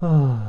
Ah.